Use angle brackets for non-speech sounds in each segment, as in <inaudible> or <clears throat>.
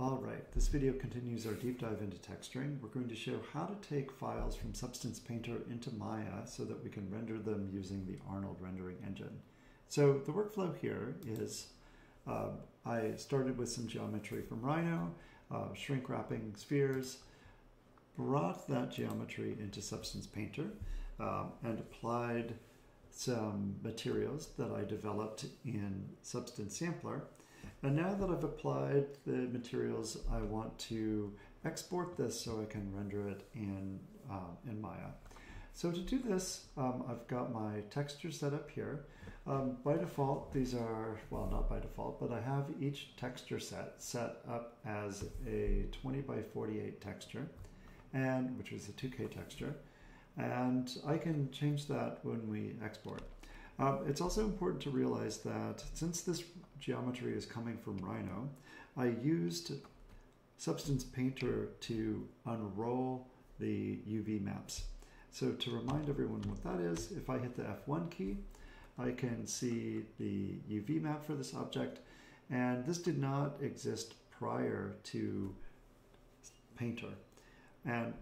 All right, this video continues our deep dive into texturing. We're going to show how to take files from Substance Painter into Maya so that we can render them using the Arnold rendering engine. So the workflow here is uh, I started with some geometry from Rhino, uh, shrink wrapping spheres, brought that geometry into Substance Painter um, and applied some materials that I developed in Substance Sampler and now that I've applied the materials, I want to export this so I can render it in, uh, in Maya. So to do this, um, I've got my texture set up here. Um, by default, these are, well, not by default, but I have each texture set set up as a 20 by 48 texture, and which is a 2K texture. And I can change that when we export. Um, it's also important to realize that since this geometry is coming from Rhino, I used Substance Painter to unroll the UV maps. So to remind everyone what that is, if I hit the F1 key, I can see the UV map for this object, and this did not exist prior to Painter. And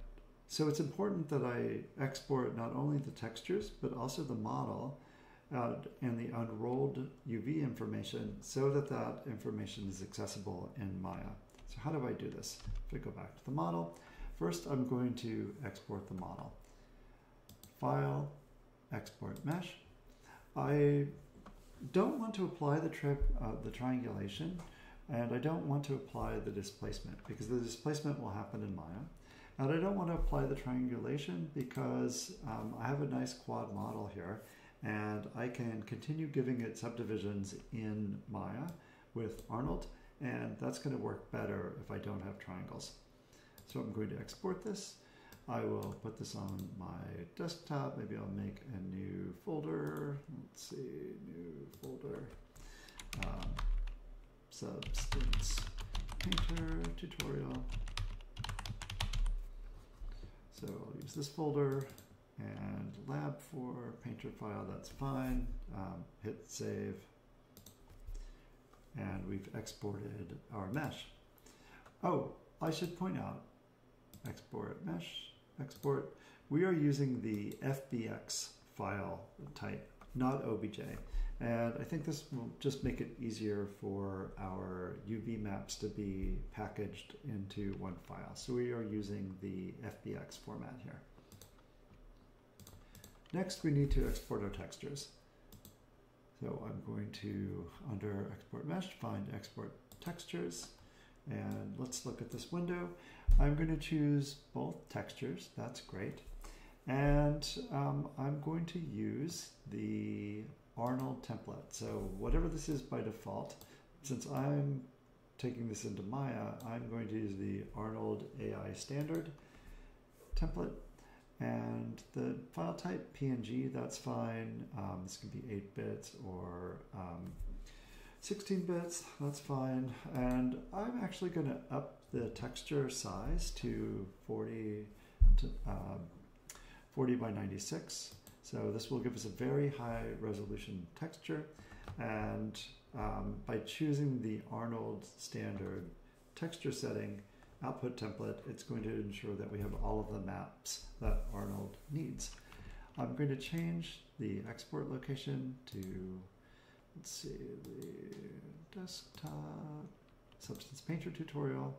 so it's important that I export not only the textures, but also the model and the unrolled UV information so that that information is accessible in Maya. So how do I do this? If I go back to the model, first I'm going to export the model. File, export mesh. I don't want to apply the, trip, uh, the triangulation and I don't want to apply the displacement because the displacement will happen in Maya. And I don't want to apply the triangulation because um, I have a nice quad model here and I can continue giving it subdivisions in Maya with Arnold and that's going to work better if I don't have triangles. So I'm going to export this. I will put this on my desktop. Maybe I'll make a new folder. Let's see, new folder. Um, substance painter tutorial. So I'll use this folder and lab for painter file, that's fine. Um, hit save. And we've exported our mesh. Oh, I should point out, export mesh, export. We are using the FBX file type, not OBJ. And I think this will just make it easier for our UV maps to be packaged into one file. So we are using the FBX format here. Next, we need to export our textures. So I'm going to, under Export Mesh, find Export Textures. And let's look at this window. I'm going to choose both textures. That's great. And um, I'm going to use the Arnold template. So whatever this is by default, since I'm taking this into Maya, I'm going to use the Arnold AI standard template and the file type PNG, that's fine. Um, this can be 8 bits or um, 16 bits, that's fine. And I'm actually going to up the texture size to 40, to, uh, 40 by 96. So this will give us a very high resolution texture. And um, by choosing the Arnold standard texture setting, output template, it's going to ensure that we have all of the maps that Arnold needs. I'm going to change the export location to, let's see, the desktop Substance Painter tutorial.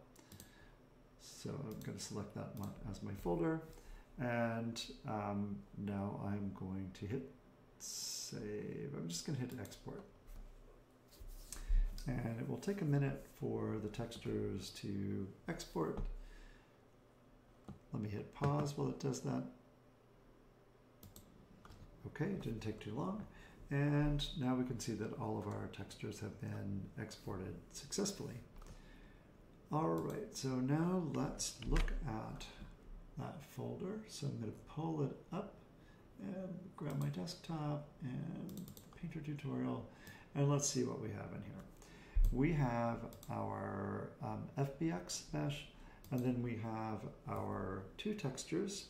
So I'm going to select that as my folder. And um, now I'm going to hit save. I'm just going to hit export. And it will take a minute for the textures to export. Let me hit pause while it does that. Okay, it didn't take too long. And now we can see that all of our textures have been exported successfully. All right, so now let's look at that folder. So I'm going to pull it up and grab my desktop and the Painter tutorial, and let's see what we have in here we have our um, FBX mesh, and then we have our two textures.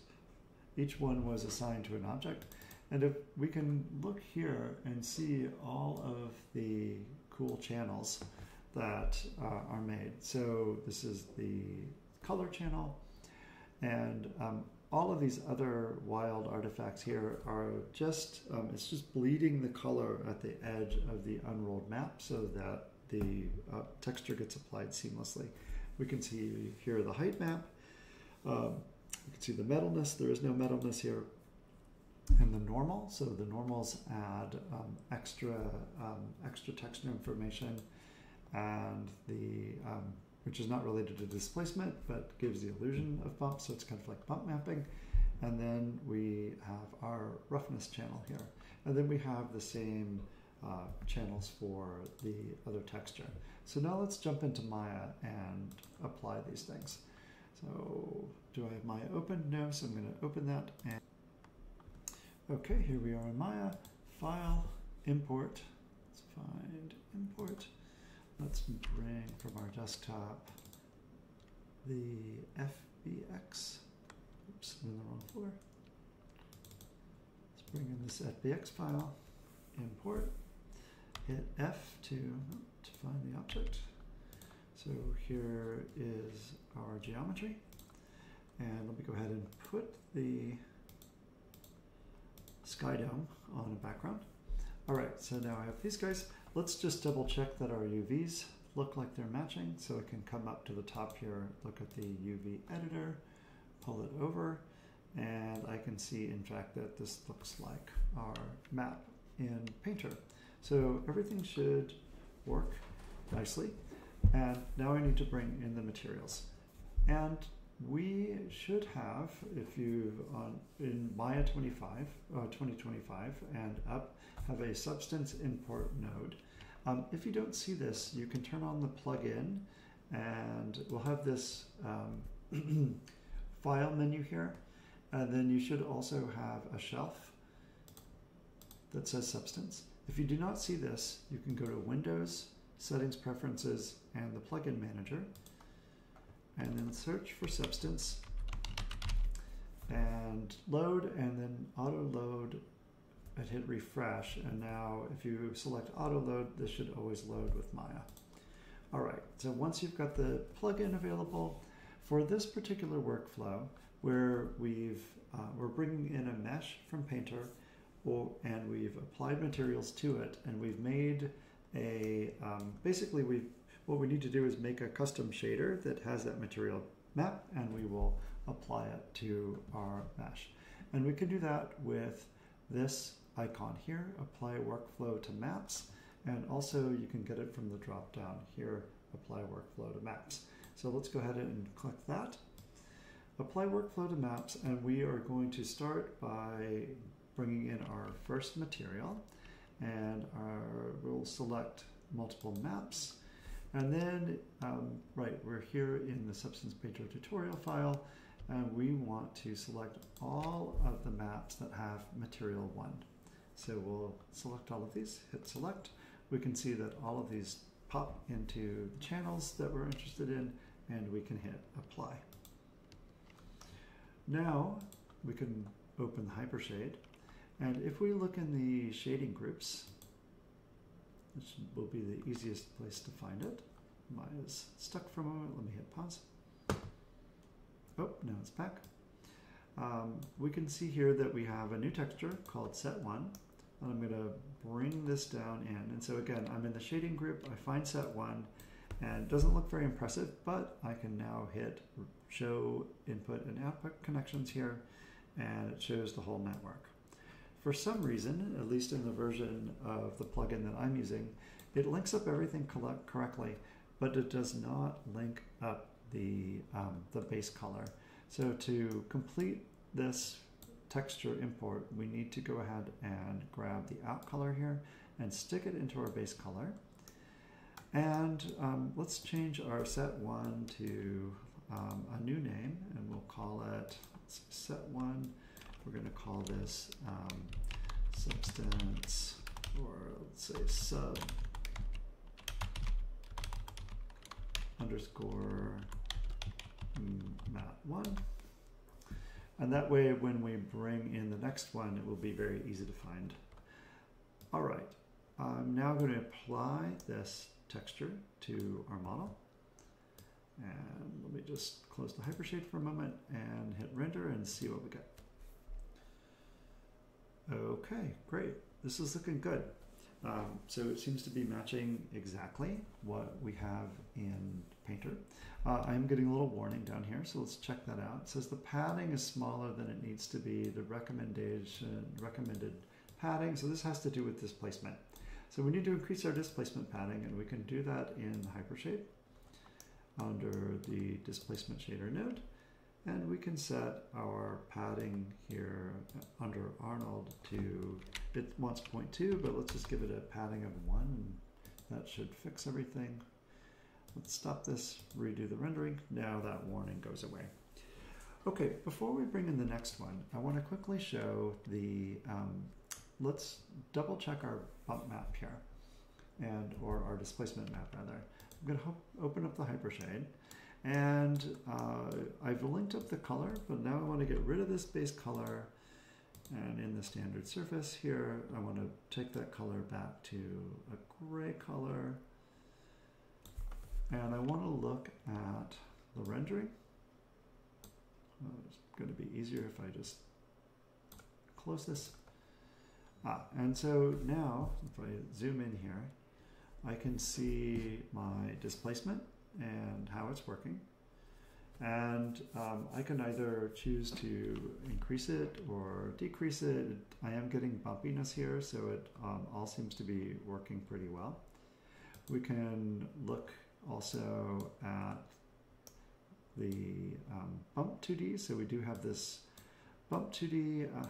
Each one was assigned to an object. And if we can look here and see all of the cool channels that uh, are made. So this is the color channel, and um, all of these other wild artifacts here are just, um, it's just bleeding the color at the edge of the unrolled map so that the uh, texture gets applied seamlessly. We can see here the height map. Um, you can see the metalness. There is no metalness here. And the normal, so the normals add um, extra um, extra texture information, and the um, which is not related to displacement, but gives the illusion of bump. So it's kind of like bump mapping. And then we have our roughness channel here, and then we have the same uh, channels for the other texture. So now let's jump into Maya and apply these things. So do I have Maya open? No, so I'm going to open that. And okay, here we are in Maya. File, import. Let's find import. Let's bring from our desktop the FBX. Oops, I'm in the wrong folder. Let's bring in this FBX file, import hit F to, to find the object. So here is our geometry. And let me go ahead and put the sky dome on a background. All right, so now I have these guys. Let's just double check that our UVs look like they're matching. So I can come up to the top here, look at the UV editor, pull it over, and I can see in fact that this looks like our map in Painter. So everything should work nicely. And now I need to bring in the materials. And we should have, if you on in Maya 25, uh, 2025 and up, have a substance import node. Um, if you don't see this, you can turn on the plugin and we'll have this um, <clears throat> file menu here. And then you should also have a shelf that says substance. If you do not see this, you can go to Windows, Settings Preferences, and the Plugin Manager, and then search for Substance, and load, and then auto load, and hit refresh, and now if you select auto load, this should always load with Maya. All right, so once you've got the plugin available, for this particular workflow, where we've, uh, we're bringing in a mesh from Painter, and we've applied materials to it and we've made a um, basically we what we need to do is make a custom shader that has that material map and we will apply it to our mesh. And we can do that with this icon here apply workflow to maps and also you can get it from the drop down here apply workflow to maps. So let's go ahead and click that. Apply workflow to maps and we are going to start by bringing in our first material and our, we'll select multiple maps. And then, um, right, we're here in the Substance Painter tutorial file, and we want to select all of the maps that have material one. So we'll select all of these, hit select. We can see that all of these pop into the channels that we're interested in, and we can hit apply. Now we can open the Hypershade and if we look in the shading groups, this will be the easiest place to find it. Is stuck for a moment. Let me hit pause. Oh, now it's back. Um, we can see here that we have a new texture called set one. And I'm going to bring this down in. And so again, I'm in the shading group. I find set one and it doesn't look very impressive, but I can now hit show input and output connections here and it shows the whole network. For some reason, at least in the version of the plugin that I'm using, it links up everything correctly, but it does not link up the, um, the base color. So to complete this texture import, we need to go ahead and grab the out color here and stick it into our base color. And um, let's change our set one to um, a new name and we'll call it set one we're going to call this um, substance, or let's say sub underscore mat1. And that way, when we bring in the next one, it will be very easy to find. All right, I'm now going to apply this texture to our model. And let me just close the hypershade for a moment and hit render and see what we get. Okay, great. This is looking good. Um, so it seems to be matching exactly what we have in Painter. Uh, I'm getting a little warning down here, so let's check that out. It says the padding is smaller than it needs to be, the recommendation, recommended padding, so this has to do with displacement. So we need to increase our displacement padding, and we can do that in Hypershade under the displacement shader node. And we can set our padding here under Arnold to, it wants 0.2, but let's just give it a padding of 1, and that should fix everything. Let's stop this, redo the rendering. Now that warning goes away. Okay, before we bring in the next one, I want to quickly show the, um, let's double check our bump map here, and or our displacement map rather. I'm going to open up the Hypershade, and uh, I've linked up the color, but now I want to get rid of this base color, and in the standard surface here, I want to take that color back to a gray color, and I want to look at the rendering. It's going to be easier if I just close this. Ah, and so now, if I zoom in here, I can see my displacement and how it's working. And um, I can either choose to increase it or decrease it. I am getting bumpiness here, so it um, all seems to be working pretty well. We can look also at the um, bump 2D. So we do have this bump 2D uh,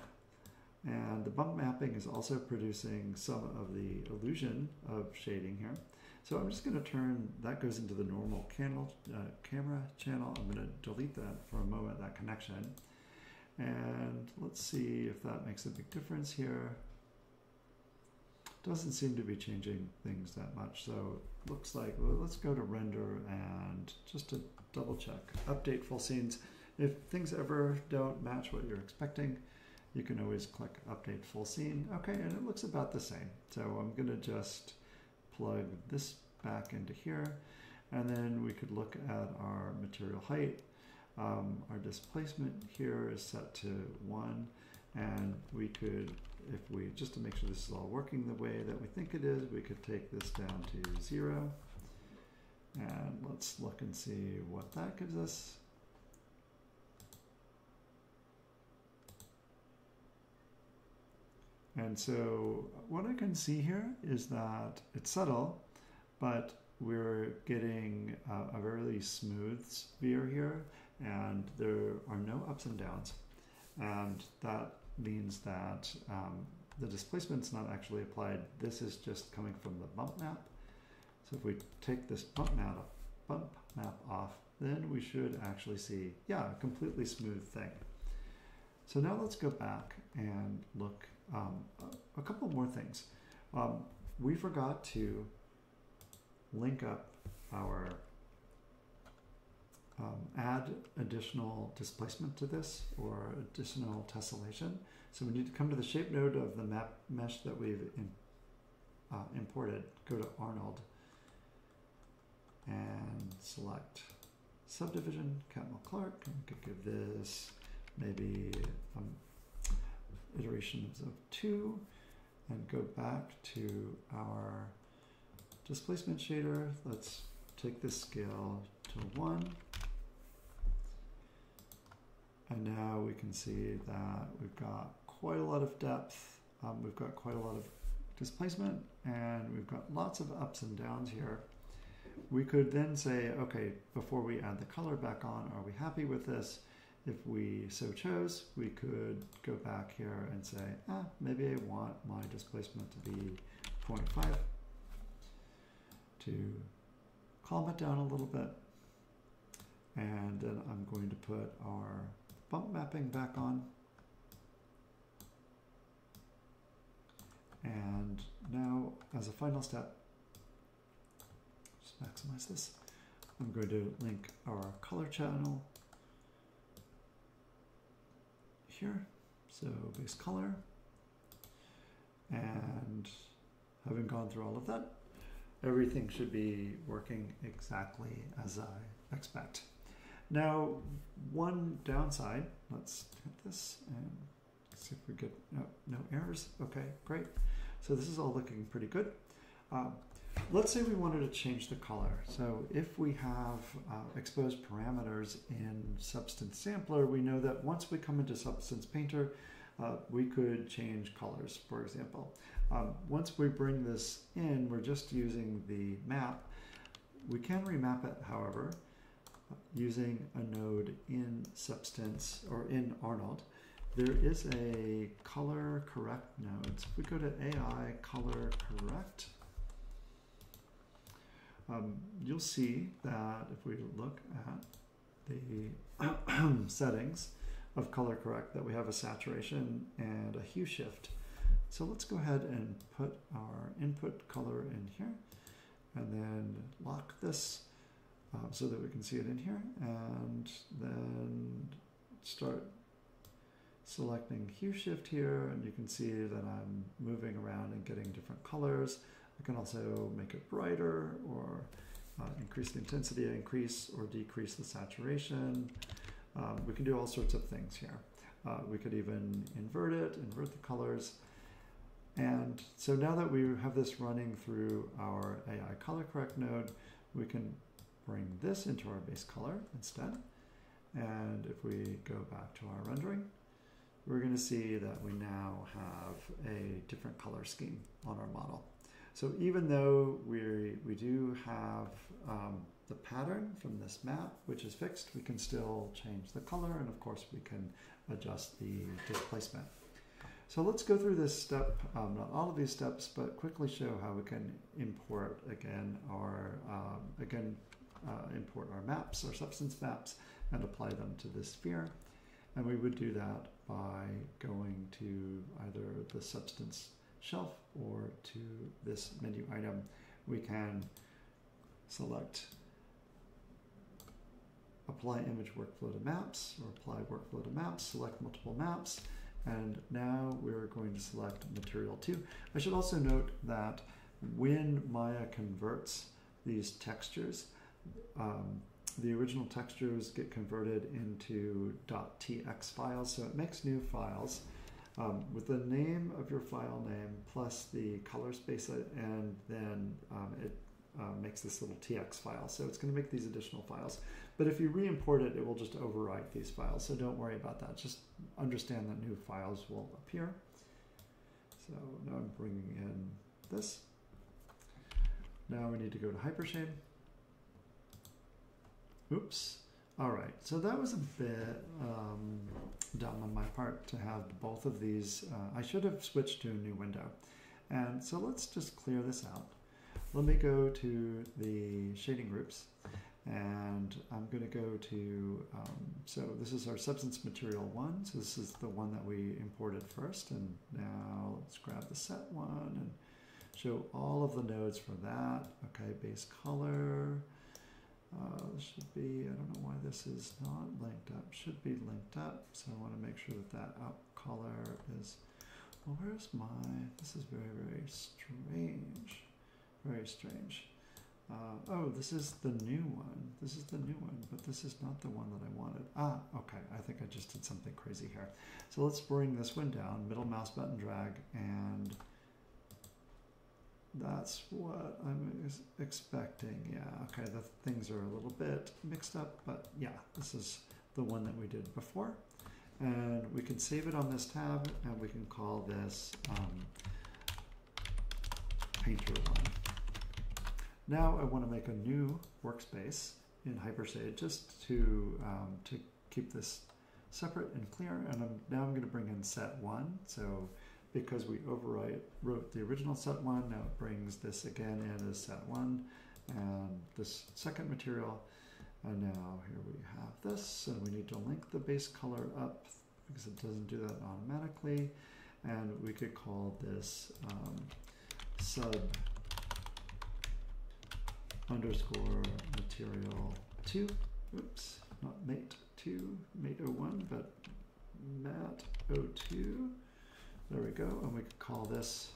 and the bump mapping is also producing some of the illusion of shading here. So I'm just going to turn, that goes into the normal uh, camera channel. I'm going to delete that for a moment, that connection. And let's see if that makes a big difference here. Doesn't seem to be changing things that much. So looks like, well, let's go to render and just to double check, update full scenes. If things ever don't match what you're expecting, you can always click update full scene. Okay, and it looks about the same. So I'm gonna just plug this back into here. And then we could look at our material height. Um, our displacement here is set to one. And we could, if we, just to make sure this is all working the way that we think it is, we could take this down to zero. And let's look and see what that gives us. And so what I can see here is that it's subtle, but we're getting a, a really smooth sphere here, and there are no ups and downs. And that means that um, the displacement's not actually applied. This is just coming from the bump map. So if we take this bump map, bump map off, then we should actually see, yeah, a completely smooth thing. So now let's go back and look um, a, couple more things. Um, we forgot to link up our um, add additional displacement to this or additional tessellation. So we need to come to the shape node of the map mesh that we've in, uh, imported, go to Arnold and select subdivision, Catmull Clark, and we could give this maybe um, iterations of two and go back to our displacement shader. Let's take this scale to one. And now we can see that we've got quite a lot of depth. Um, we've got quite a lot of displacement and we've got lots of ups and downs here. We could then say, okay, before we add the color back on, are we happy with this? If we so chose, we could go back here and say, ah, maybe I want my displacement to be 0.5 to calm it down a little bit. And then I'm going to put our bump mapping back on. And now, as a final step, just maximize this, I'm going to link our color channel here. So base color. And having gone through all of that, everything should be working exactly as I expect. Now, one downside, let's hit this and see if we get no, no errors. Okay, great. So this is all looking pretty good. Um, let's say we wanted to change the color. So if we have uh, exposed parameters in Substance Sampler, we know that once we come into Substance Painter, uh, we could change colors, for example. Um, once we bring this in, we're just using the map. We can remap it, however, using a node in Substance or in Arnold. There is a color correct node. So if we go to AI color correct, um, you'll see that if we look at the <clears throat> settings of color correct that we have a saturation and a hue shift. So let's go ahead and put our input color in here and then lock this uh, so that we can see it in here and then start selecting hue shift here and you can see that I'm moving around and getting different colors. I can also make it brighter or uh, increase the intensity, increase or decrease the saturation. Um, we can do all sorts of things here. Uh, we could even invert it, invert the colors. And so now that we have this running through our AI color correct node, we can bring this into our base color instead. And if we go back to our rendering, we're going to see that we now have a different color scheme on our model. So even though we, we do have um, the pattern from this map, which is fixed, we can still change the color and of course we can adjust the displacement. So let's go through this step, um, not all of these steps, but quickly show how we can import again our, um, again, uh, import our maps, our substance maps, and apply them to this sphere. And we would do that by going to either the substance shelf or to this menu item, we can select apply image workflow to maps or apply workflow to maps, select multiple maps, and now we're going to select material 2. I should also note that when Maya converts these textures, um, the original textures get converted into .tx files, so it makes new files um, with the name of your file name plus the color space and then um, it uh, makes this little tx file. So it's going to make these additional files. But if you re-import it, it will just overwrite these files. So don't worry about that. Just understand that new files will appear. So now I'm bringing in this. Now we need to go to Hypershade. Oops. All right, so that was a bit um, dumb on my part to have both of these. Uh, I should have switched to a new window. And so let's just clear this out. Let me go to the shading groups and I'm going to go to, um, so this is our substance material one. So this is the one that we imported first. And now let's grab the set one and show all of the nodes for that. Okay, base color. Uh, should be, I don't know why this is not linked up, should be linked up. So I want to make sure that that out color is, well, where's my, this is very, very strange. Very strange. Uh, oh, this is the new one. This is the new one, but this is not the one that I wanted. Ah, okay. I think I just did something crazy here. So let's bring this one down, middle mouse button drag, and that's what I'm ex expecting. Yeah, okay, the things are a little bit mixed up, but yeah, this is the one that we did before. And we can save it on this tab, and we can call this um, Painter 1. Now I want to make a new workspace in Hypershade just to, um, to keep this separate and clear. And I'm, now I'm going to bring in set 1. So because we overwrite wrote the original set one, now it brings this again in as set one and this second material. And now here we have this, and we need to link the base color up because it doesn't do that automatically. And we could call this um, sub underscore material two. Oops, not mate two, mate 01, but mat 02. There we go, and we could call this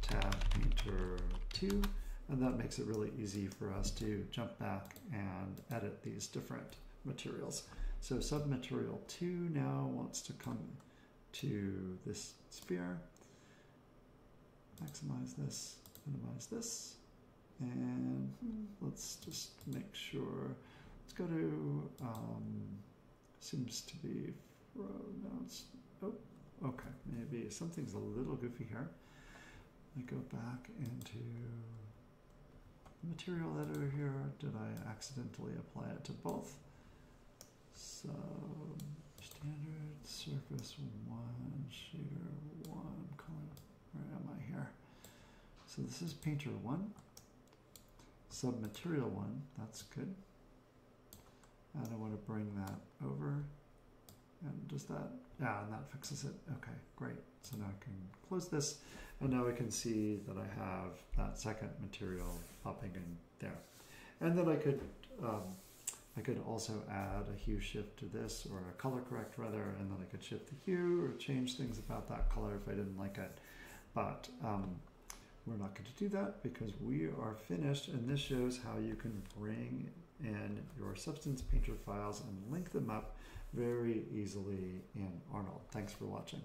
tab painter 2, And that makes it really easy for us to jump back and edit these different materials. So submaterial 2 now wants to come to this sphere. Maximize this, minimize this. And let's just make sure. Let's go to, um, seems to be, no, it's, oh, okay, maybe something's a little goofy here. Me go back into material editor here. Did I accidentally apply it to both? So standard surface one, shader one, color. Where am I here? So this is painter one, sub material one. That's good. And I want to bring that over. And does that? Yeah, and that fixes it. Okay, great. So now I can close this, and now I can see that I have that second material popping in there. And then I could um, I could also add a hue shift to this or a color correct rather, and then I could shift the hue or change things about that color if I didn't like it. But um, we're not going to do that because we are finished and this shows how you can bring in your Substance Painter files and link them up very easily in Arnold. Thanks for watching.